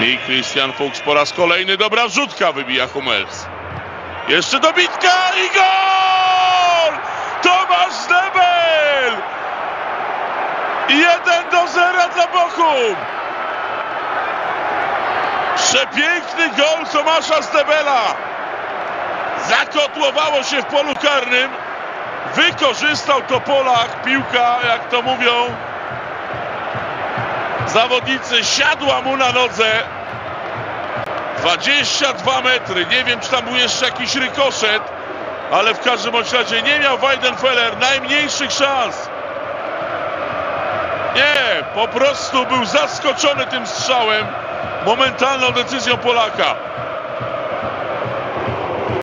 I Christian Fuchs po raz kolejny. Dobra rzutka wybija Hummels. Jeszcze dobitka i gol! Tomasz Debel! 1 do 0 dla Bochum! Przepiękny gol Tomasza Stebela. Zakotłowało się w polu karnym. Wykorzystał to Polak. Piłka, jak to mówią zawodnicy, siadła mu na nodze. 22 metry. Nie wiem, czy tam był jeszcze jakiś rykoszet, ale w każdym razie nie miał Weidenfeller najmniejszych szans. Nie, po prostu był zaskoczony tym strzałem, momentalną decyzją Polaka.